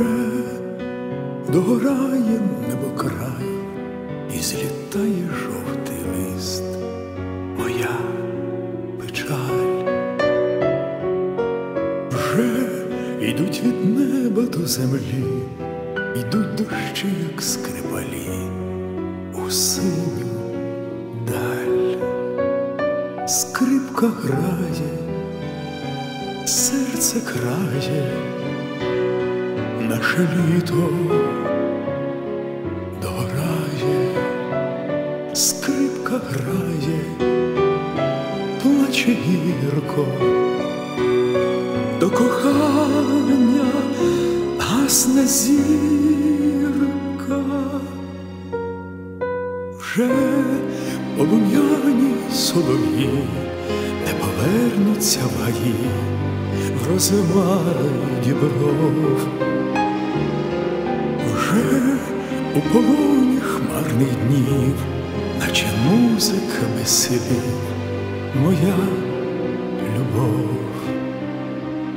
горе, догорає небокрай і злітає жовтий лист, моя печаль. Вже йдуть від неба до землі, йдуть дощі, як скрипалі, у синю даль, скрипка грає, серце крає наше літо догорає, скрипка грає, плаче гірко, до кохання гасне зірка. Вже полум'яні солов'ї не повернуться в гаї в розмаї дібров. Вже у полоні хмарних днів, наче музика без моя любов,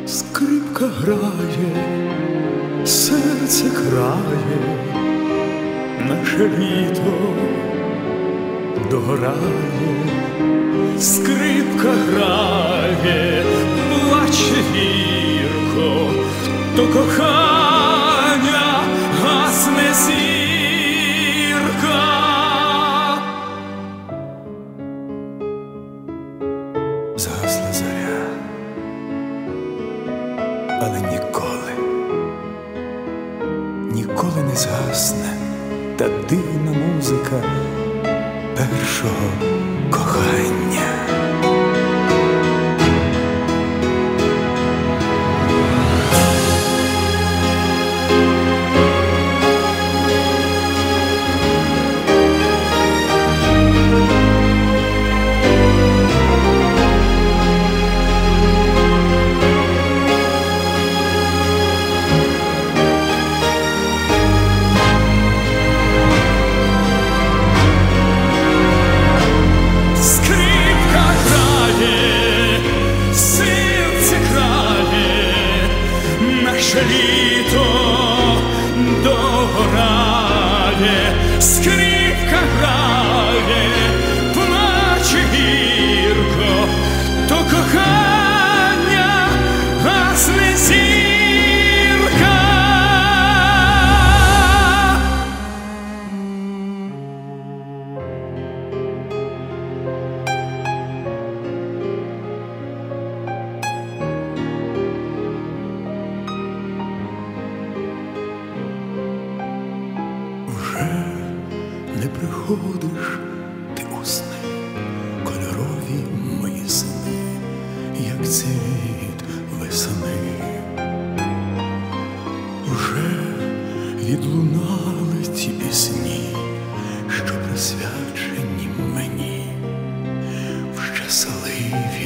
скрипка грає, серце крає наше літо догорає, скрипка грає, плаче гірко, до кохання але ніколи ніколи не згасне та дивна музика першого кохання. Наше літо дограє скрипка Приходиш, ти у сни, кольорові мої сни, як цвіт весни, уже відлунали ті пісні, що присвячені мені в щасливі.